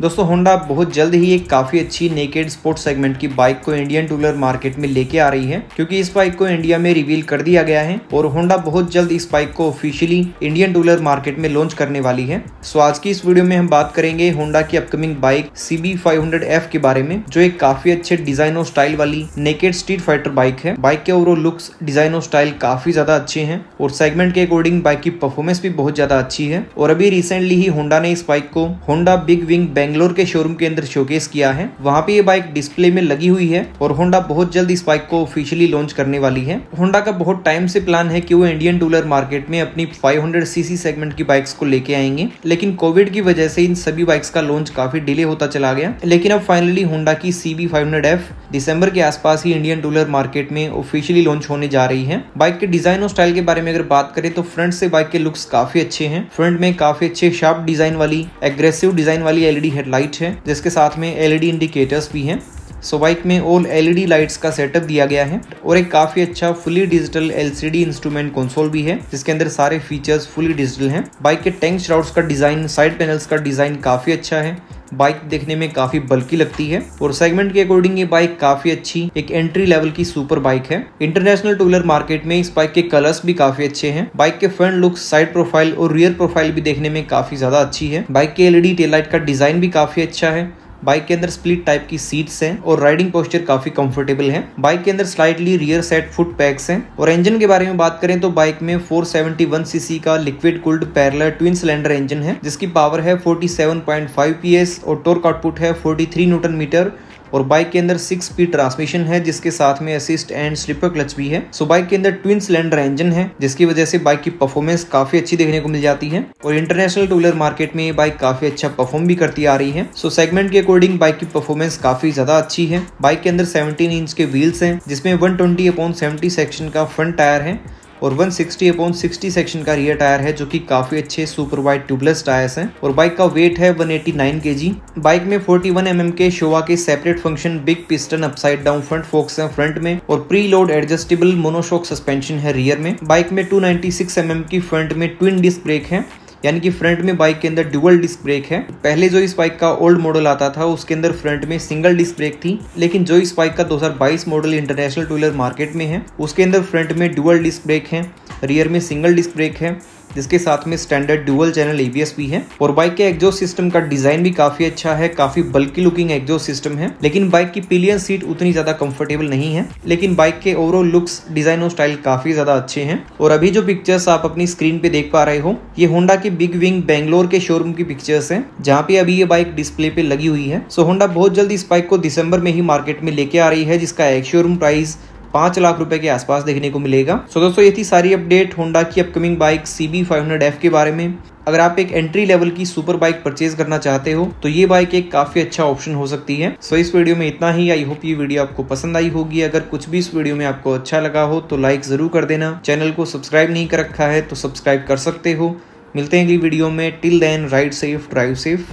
दोस्तों होंडा बहुत जल्द ही एक काफ़ी अच्छी नेकेड स्पोर्ट सेगमेंट की बाइक को इंडियन टूलर मार्केट में लेके आ रही है, क्योंकि इस बाइक को इंडिया में रिवील कर दिया गया है और होंडा बहुत जल्द इस बाइक को officially Indian two wheeler market में लॉन्च करने वाली है। सो आज की इस वीडियो में हम बात करेंगे होंडा की अपकमिंग बाइक सी बी के बारे में, जो एक काफ़ी अच्छे डिज़ाइन और स्टाइल वाली नेकेड स्ट्रीट फाइटर बाइक है। बाइक के ओवरऑल लुक्स डिज़ाइन और स्टाइल काफ़ी ज़्यादा अच्छे हैं और सेगमेंट के अकॉर्डिंग बाइक की परफॉर्मेंस भी बहुत ज़्यादा अच्छी है। और अभी रिसेंटली ही होंडा ने इस बाइक को होंडा बिग विंग बेंगलोर के शोरूम के अंदर शोकेस किया है। वहाँ पे ये बाइक डिस्प्ले में लगी हुई है और होंडा बहुत जल्द इस बाइक को ऑफिशियली लॉन्च करने वाली है। होंडा का बहुत टाइम से प्लान है कि वो इंडियन टूलर मार्केट में अपनी 500 सीसी सेगमेंट की बाइक्स को लेके आएँगे। लेकिन कोविड की वजह से इन सभी बाइक्स का लॉन्च काफ़ी डिले होता चला गया। लेकिन अब फाइनली होंडा की सी बी दिसंबर के आसपास ही इंडियन टूलर मार्केट में ऑफिशियली लॉन्च होने जा रही है। बाइक के डिज़ाइन और स्टाइल के बारे में अगर बात करें तो फ्रंट से बाइक के लुक्स काफ़ी अच्छे हैं। फ्रंट में काफ़ी अच्छे शार्प डिज़ाइन वाली एग्रेसिव डिज़ाइन वाली एलईडी हेडलाइट है जिसके साथ में एलईडी इंडिकेटर्स भी हैं। सो बाइक में ऑल एलईडी लाइट्स का सेटअप दिया गया है और एक काफ़ी अच्छा fully digital LCD instrument console भी है, जिसके अंदर सारे फीचर्स फुली डिजिटल हैं। बाइक के टैंक श्राउड्स का डिज़ाइन साइड पैनल्स का डिज़ाइन काफ़ी अच्छा है। बाइक देखने में काफ़ी बल्कि लगती है और सेगमेंट के अकॉर्डिंग ये बाइक काफ़ी अच्छी, एक एंट्री लेवल की सुपर बाइक है। इंटरनेशनल टूलर मार्केट में इस बाइक के कलर्स भी काफ़ी अच्छे हैं। बाइक के फ्रंट लुक साइड प्रोफ़ाइल और रियर प्रोफ़ाइल भी देखने में काफ़ी ज़्यादा अच्छी है। बाइक के एलईडी टेल लाइट का डिज़ाइन भी काफ़ी अच्छा है। बाइक के अंदर स्प्लिट टाइप की सीट्स हैं और राइडिंग पोस्चर काफ़ी कंफर्टेबल है। बाइक के अंदर slightly rear set foot pegs हैं। और इंजन के बारे में बात करें तो बाइक में 471 सीसी का liquid cooled parallel twin cylinder engine है, जिसकी पावर है 47.5 पीएस और टोर्क आउटपुट है 43 न्यूटन मीटर और बाइक के अंदर सिक्स स्पीड ट्रांसमिशन है, जिसके साथ में असिस्ट एंड स्लिपर क्लच भी है। सो बाइक के अंदर ट्विन सिलेंडर इंजन है, जिसकी वजह से बाइक की परफॉर्मेंस काफ़ी अच्छी देखने को मिल जाती है। और इंटरनेशनल टूलर मार्केट में ये बाइक काफ़ी अच्छा परफॉर्म भी करती आ रही है। सो सेगमेंट के अकॉर्डिंग बाइक की परफॉर्मेंस काफ़ी ज़्यादा अच्छी है। बाइक के अंदर सेवनटीन इंच के व्हील्स हैं, जिसमें one twenty upon seventy section का फ्रंट टायर है। और 160 सिक्सटी अपॉन सिक्सटी सेक्शन का रियर टायर है, जो कि काफ़ी अच्छे सुपर वाइड ट्यूबलेस टायर्स हैं। और बाइक का वेट है 189 केजी बाइक में 41 वन mm के शोवा के separate function big piston upside down front forks है फ्रंट में और pre load adjustable monoshock suspension है रियर में। बाइक में 296 सिक्स mm की फ्रंट में ट्विन डिस्क ब्रेक है। यानी कि फ्रंट में बाइक के अंदर डुअल डिस्क ब्रेक है। पहले जो इस बाइक का ओल्ड मॉडल आता था, उसके अंदर फ्रंट में सिंगल डिस्क ब्रेक थी, लेकिन जो इस बाइक का 2022 मॉडल इंटरनेशनल टूलर मार्केट में है, उसके अंदर फ्रंट में डुअल डिस्क ब्रेक है, रियर में सिंगल डिस्क ब्रेक है जिसके साथ में स्टैंडर्ड डुअल चैनल एबीएस भी है। और बाइक के एग्जॉस्ट सिस्टम का डिज़ाइन भी काफ़ी अच्छा है, काफ़ी बल्कि लुकिंग एग्जॉस्ट सिस्टम है। लेकिन बाइक की पिलियन सीट उतनी ज़्यादा कंफर्टेबल नहीं है। लेकिन बाइक के ओवरऑल लुक्स डिज़ाइन और स्टाइल काफ़ी ज़्यादा अच्छे हैं। और अभी जो पिक्चर्स आप अपनी स्क्रीन पे देख पा रहे हो, ये होंडा की बिग विंग बेंगलोर के शोरूम की पिक्चर्स है, जहाँ पे अभी ये बाइक डिस्प्ले पे लगी हुई है। सो होंडा बहुत जल्द इस बाइक को दिसंबर में ही मार्केट में लेके आ रही है, जिसका एक शोरूम प्राइस पाँच लाख रुपए के आसपास देखने को मिलेगा। सो so, दोस्तों, ये थी सारी अपडेट होंडा की अपकमिंग बाइक सी बी के बारे में। अगर आप एक एंट्री लेवल की सुपर बाइक परचेज करना चाहते हो तो ये बाइक एक काफ़ी अच्छा ऑप्शन हो सकती है। सो इस वीडियो में इतना ही। आई होप ये वीडियो आपको पसंद आई होगी। अगर कुछ भी इस वीडियो में आपको अच्छा लगा हो तो लाइक ज़रूर कर देना। चैनल को सब्सक्राइब नहीं कर रखा है तो सब्सक्राइब कर सकते हो। मिलते हैं अगली वीडियो में। Till then ride safe drive safe